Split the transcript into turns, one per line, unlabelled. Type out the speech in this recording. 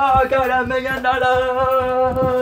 I got a million dollars.